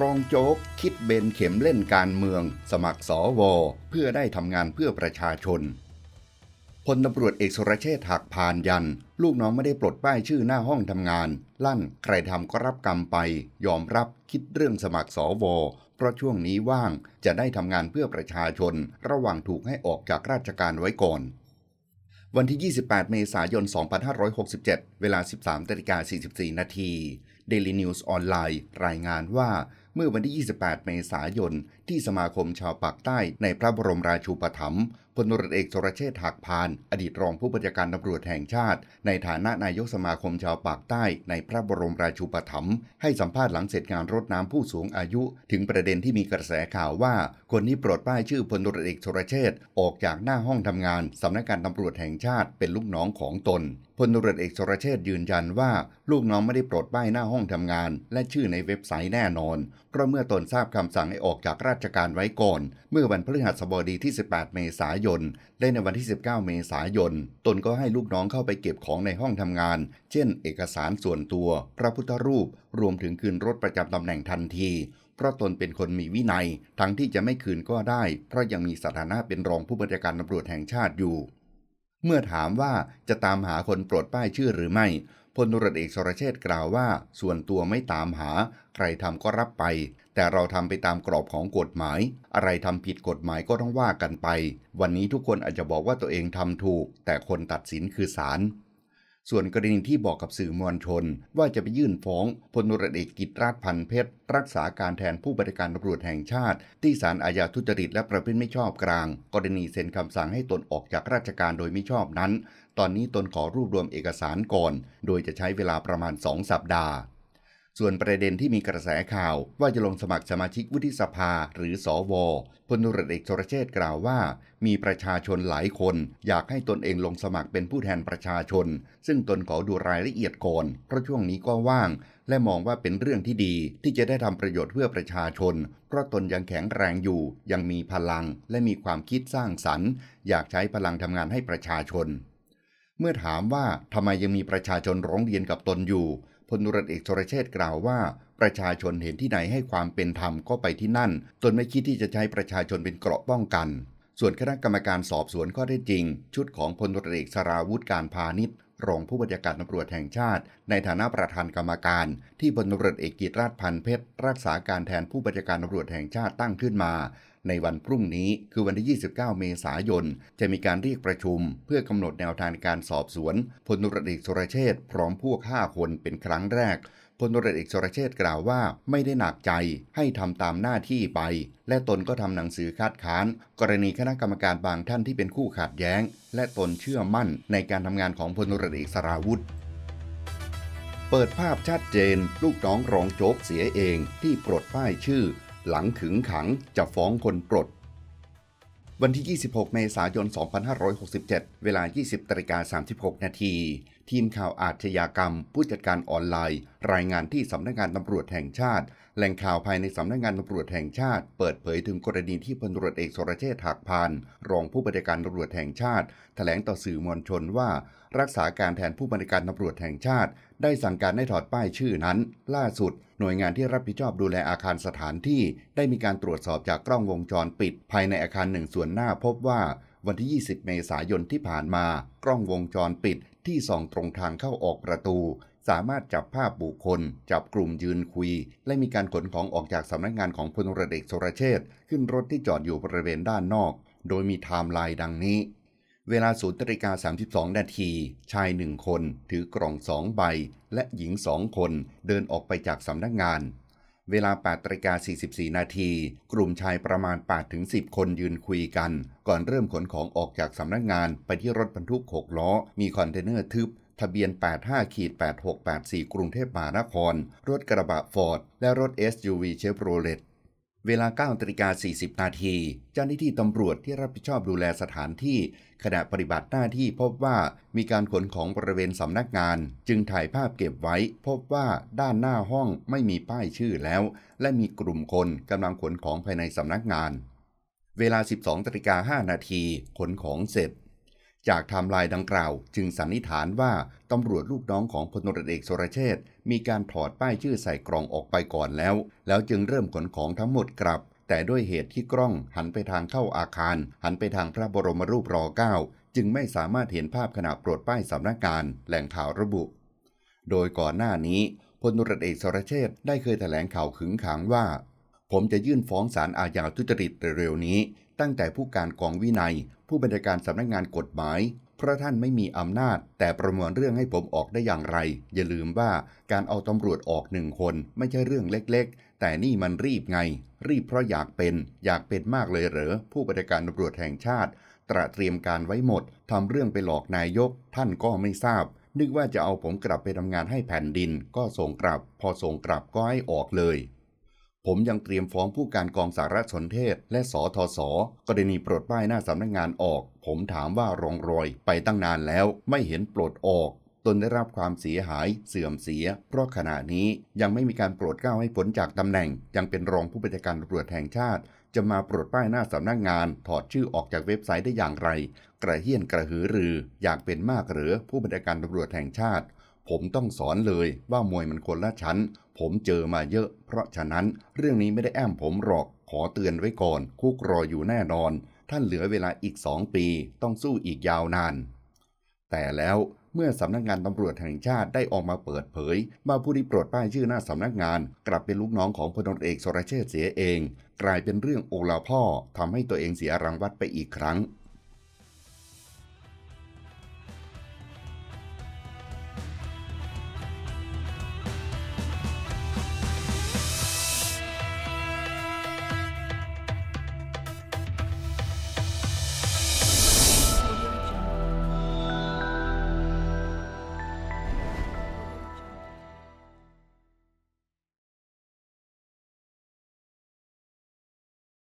รองโจ๊ก คิดเบนเข็มเล่นการเมือง สมัครสอวอเพื่อได้ทำงานเพื่อประชาชนพลตำรวจเอกสุรเชษฐ์หักพานยัน ลูกน้องไม่ได้ปลดป้ายชื่อหน้าห้องทำงาน ลั่นใครทำก็รับกรรมไป ยอมรับคิดเรื่องสมัครสอวอเพราะช่วงนี้ว่างจะได้ทำงานเพื่อประชาชน ระหว่างถูกให้ออกจากราชการไว้ก่อน วันที่ 28 เมษายน 2567 เวลา 13นาฬิกา44 นาที Daily News ออนไลน์ รายงานว่า เมื่อวันที่ 28 เมษายน ที่สมาคมชาวปากใต้ในพระบรมราชูปถัมภ์พลตรเอกสุรเชษฐ์หักพาน อดีตรองผู้บัญชาการตำรวจแห่งชาติ ในฐานะนายกสมาคมชาวปากใต้ในพระบรมราชูปถัมภ์ให้สัมภาษณ์หลังเสร็จงานรดน้ำผู้สูงอายุ ถึงประเด็นที่มีกระแสข่าวว่า คนที่ปรดป้ายชื่อพลตรเอกสุรเชษฐ์ออกจากหน้าห้องทำงานสำนักงานตำรวจแห่งชาติเป็นลูกน้องของตนพลตรเอกสุรเชษฐ์ยืนยันว่า ลูกน้องไม่ได้ปรดป้ายหน้าห้องทำงาน และชื่อในเว็บไซต์แน่นอน เพราะเมื่อตนทราบคำสั่งให้ออกจากราชการไว้ก่อน เมื่อวันพฤหัสบดีที่ 18 เมษายน และในวันที่ 19 เมษายน ตนก็ให้ลูกน้องเข้าไปเก็บของในห้องทำงาน เช่น เอกสารส่วนตัว พระพุทธรูป รวมถึงคืนรถประจำตำแหน่งทันที เพราะตนเป็นคนมีวินัย ทั้งที่จะไม่คืนก็ได้ เพราะยังมีสถานะเป็นรองผู้บัญชาการตำรวจแห่งชาติอยู่ เมื่อถามว่าจะตามหาคนปรดป้ายชื่อหรือไม่ พลตรเอกสรเชษกล่าวว่า ส่วนตัวไม่ตามหา ใครทำก็รับไป แต่เราทำไปตามกรอบของกฎหมาย อะไรทำผิดกฎหมายก็ต้องว่ากันไป วันนี้ทุกคนอาจจะบอกว่าตัวเองทำถูก แต่คนตัดสินคือศาล ส่วนกรณีที่บอกกับสื่อมวลชน ว่าจะไปยื่นฟ้องพลตรเอกกิตราชพันเพชร รักษาการแทนผู้บริการตำรวจแห่งชาติ ที่ศาลอาญาทุจริตและประพฤติไม่ชอบกลาง กรณีเซ็นคำสั่งให้ตนออกจากราชการโดยไม่ชอบนั้น ตอนนี้ตนขอรวบรวมเอกสารก่อน โดยจะใช้เวลาประมาณ 2 สัปดาห์ ส่วนประเด็นที่มีกระแสข่าวว่าจะลงสมัครสมาชิกวุฒิสภาหรือสอวพลตุรเอกชรเชษกล่าวว่า มีประชาชนหลายคน อยากให้ตนเองลงสมัครเป็นผู้แทนประชาชน ซึ่งตนขอดูรายละเอียดก่อน เพราะช่วงนี้ก็ว่าง และมองว่าเป็นเรื่องที่ดีที่จะได้ทำประโยชน์เพื่อประชาชน เพราะตนยังแข็งแรงอยู่ ยังมีพลัง และมีความคิดสร้างสรรค์ อยากใช้พลังทำงานให้ประชาชน เมื่อถามว่าทำไมยังมีประชาชนร้องเรียนกับตนอยู่ พลตุรเอกชรเชษกล่าวว่า ประชาชนเห็นที่ไหนให้ความเป็นธรรมก็ไปที่นั่น ตนไม่คิดที่จะใช้ประชาชนเป็นเกราะป้องกัน ส่วนคณะกรรมการสอบสวนข้อเท็จจริง ชุดของพลตรเอกสราวุธการพาณิชย์ รองผู้บัญชาการตำรวจแห่งชาติ ในฐานะประธานกรรมการ ที่พลตรวจเอกกิตราชพันเพชรรักษาการแทนผู้บัญชาการตำรวจแห่งชาติตั้งขึ้นมา ในวันพรุ่งนี้คือวันที่ 29 เมษายน จะมีการเรียกประชุม เพื่อกำหนดแนวทางการสอบสวนพลตุรเอกสุรเชษพร้อมพวก 5 คนเป็นครั้งแรก พลตุรเอกสุรเชษกล่าวว่าไม่ได้หนักใจให้ทำตามหน้าที่ไป และตนก็ทำหนังสือคัดค้าน กรณีคณะกรรมการบางท่านที่เป็นคู่ขัดแย้ง และตนเชื่อมั่นในการทำงานของพลตุรเอกสราวุธเปิดภาพชัดเจน ลูกน้องรองโจ๊กเสียเองที่ปลดป้ายชื่อ หลังขึงขังจะฟ้องคนปลดวันที่ 26 เมษายน 2567 เวลา 20นาฬิกา36 นาที ทีมข่าวอาชญากรรม ผู้จัดการออนไลน์ รายงานที่สำนักงานตำรวจแห่งชาติ แหล่งข่าวภายในสำนักงานตำรวจแห่งชาติ เปิดเผยถึงกรณีที่พลตรวจเอกสรเชษฐ์หักพาน รองผู้บัญชาการตำรวจแห่งชาติ แถลงต่อสื่อมวลชนว่า รักษาการแทนผู้บัญชาการตำรวจแห่งชาติ ได้สั่งการให้ถอดป้ายชื่อนั้น ล่าสุด หน่วยงานที่รับผิดชอบดูแลอาคารสถานที่ ได้มีการตรวจสอบจากกล้องวงจรปิด ภายในอาคารหนึ่งส่วนหน้าพบว่า วันที่ 20 เมษายนที่ผ่านมา กล้องวงจรปิดที่ส่องตรงทางเข้าออกประตู สามารถจับภาพบุคคล จับกลุ่มยืนคุย และมีการขนของออกจากสำนักงานของพลรเอกสรเชษขึ้นรถที่จอดอยู่บริเวณด้านนอก โดยมีไทม์ไลน์ดังนี้ เวลาศูนย์นาฬิกา 32 นาที ชายหนึ่งคน ถือกล่องสองใบ และหญิงสองคน เดินออกไปจากสำนักงาน เวลา8นาฬิกา44 นาที กลุ่มชายประมาณ8ถึง10 คนยืนคุยกัน ก่อนเริ่มขนของออกจากสำนักงานไปที่รถบรรทุก 6 ล้อ มีคอนเทนเนอร์ทึบ ทะเบียน 85ขีด8684 กรุงเทพมหานคร รถกระบะฟอร์ด และรถ SUV เชฟโรเลต เวลา9นาฬิกา40 นาที เจ้าหน้าที่ตำรวจที่รับผิดชอบดูแลสถานที่ ขณะปฏิบัติหน้าที่พบว่ามีการขนของบริเวณสำนักงาน จึงถ่ายภาพเก็บไว้ พบว่าด้านหน้าห้องไม่มีป้ายชื่อแล้ว และมีกลุ่มคนกำลังขนของภายในสำนักงาน เวลา 12นาฬิกา5นาทีขนของเสร็จ จากไทม์ไลน์ดังกล่าว จึงสันนิษฐานว่าตำรวจลูกน้องของพลตรเอกสุรเชษมีการถอดป้ายชื่อใส่กล่องออกไปก่อนแล้ว แล้วจึงเริ่มขนของทั้งหมดกลับ แต่ด้วยเหตุที่กล้องหันไปทางเข้าอาคาร หันไปทางพระบรมรูปรอเก้าจึงไม่สามารถเห็นภาพขณะปลดป้ายสำนักงานแหล่งข่าวระบุ โดยก่อนหน้านี้พลตรเอกสุรเชษได้เคยแถลงข่าวขึงขังว่า ผมจะยื่นฟ้องศาลอาญาทุจริตเร็วๆนี้ ตั้งแต่ผู้การกองวินัย ผู้บัญชาการสำนักงานกฎหมาย เพราะท่านไม่มีอำนาจ แต่ประมวลเรื่องให้ผมออกได้อย่างไร อย่าลืมว่าการเอาตำรวจออกหนึ่งคน ไม่ใช่เรื่องเล็กๆ แต่นี่มันรีบไง รีบเพราะอยากเป็น อยากเป็นมากเลยเหรอผู้บัญชาการตำรวจแห่งชาติ ตระเตรียมการไว้หมดทำเรื่องไปหลอกนายก ท่านก็ไม่ทราบนึกว่าจะเอาผมกลับไปทำงานให้แผ่นดิน ก็ส่งกลับ พอส่งกลับก็ให้ออกเลย ผมยังเตรียมฟ้องผู้การกองสารสนเทศ และสทศกรณีปลดป้ายหน้าสำนักงานออก ผมถามว่ารองรอยไปตั้งนานแล้วไม่เห็นปลดออกตนได้รับความเสียหายเสื่อมเสีย เพราะขณะนี้ยังไม่มีการโปรดเกล้าให้พ้นจากตำแหน่ง ยังเป็นรองผู้บัญชาการตำรวจแห่งชาติ จะมาโปลดป้ายหน้าสำนักงาน ถอดชื่อออกจากเว็บไซต์ได้อย่างไร กระเฮี้ยนกระหือรือ อยากเป็นมากหรือผู้บัญชาการตำรวจแห่งชาติ ผมต้องสอนเลยว่ามวยมันคนละชั้น ผมเจอมาเยอะ เพราะฉะนั้นเรื่องนี้ไม่ได้แอมผมหรอก ขอเตือนไว้ก่อน คุกรออยู่แน่นอน ท่านเหลือเวลาอีกสองปี ต้องสู้อีกยาวนาน แต่แล้วเมื่อสำนักงานตำรวจแห่งชาติได้ออกมาเปิดเผยว่าผู้ที่ปลดป้ายชื่อหน้าสำนักงาน กลับเป็นลูกน้องของพลตรเอกสรเชษเสียเอง กลายเป็นเรื่องโอลาพ่อทำให้ตัวเองเสียรางวัลไปอีกครั้ง